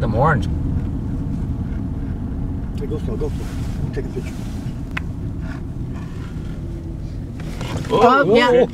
at them orange. Hey, go slow, go slow. Take a picture. Oh, yeah.